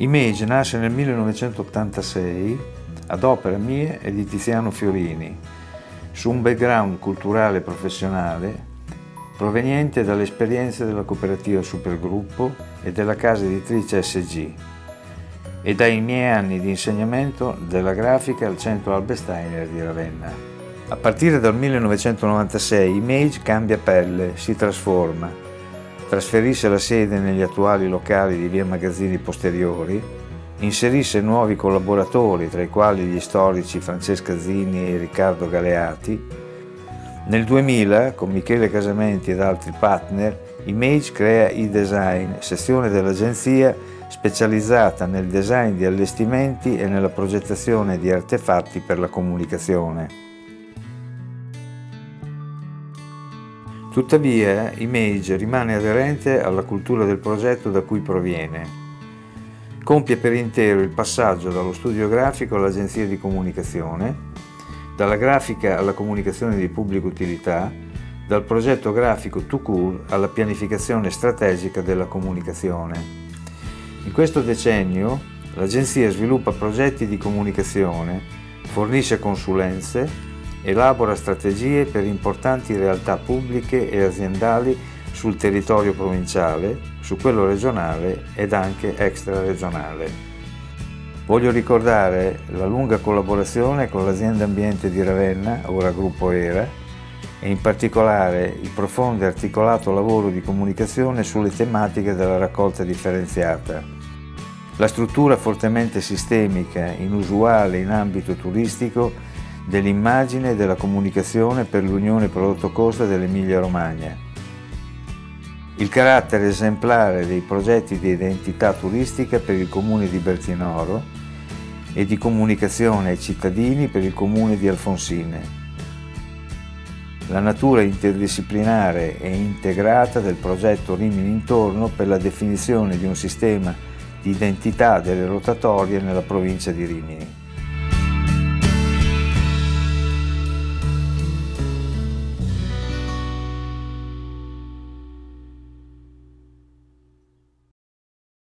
Image nasce nel 1986 ad opera mia e di Tiziano Fiorini, su un background culturale e professionale proveniente dalle esperienze della cooperativa Supergruppo e della casa editrice SG e dai miei anni di insegnamento della grafica al centro Albesteiner di Ravenna. A partire dal 1996 Image cambia pelle, si trasforma, trasferisse la sede negli attuali locali di via Magazzini Posteriori, inserisse nuovi collaboratori, tra i quali gli storici Francesca Zini e Riccardo Galeati. Nel 2000, con Michele Casamenti ed altri partner, Image crea e-design, sezione dell'agenzia specializzata nel design di allestimenti e nella progettazione di artefatti per la comunicazione. Tuttavia, Image rimane aderente alla cultura del progetto da cui proviene. Compie per intero il passaggio dallo studio grafico all'agenzia di comunicazione, dalla grafica alla comunicazione di pubblica utilità, dal progetto grafico to cool alla pianificazione strategica della comunicazione. In questo decennio l'agenzia sviluppa progetti di comunicazione, fornisce consulenze, elabora strategie per importanti realtà pubbliche e aziendali sul territorio provinciale, su quello regionale ed anche extraregionale. Voglio ricordare la lunga collaborazione con l'azienda ambiente di Ravenna, ora Gruppo Era, e in particolare il profondo e articolato lavoro di comunicazione sulle tematiche della raccolta differenziata. La struttura fortemente sistemica, inusuale in ambito turistico, dell'immagine e della comunicazione per l'Unione Prodotto Costa dell'Emilia Romagna. Il carattere esemplare dei progetti di identità turistica per il comune di Bertinoro e di comunicazione ai cittadini per il comune di Alfonsine. La natura interdisciplinare e integrata del progetto Rimini Intorno per la definizione di un sistema di identità delle rotatorie nella provincia di Rimini.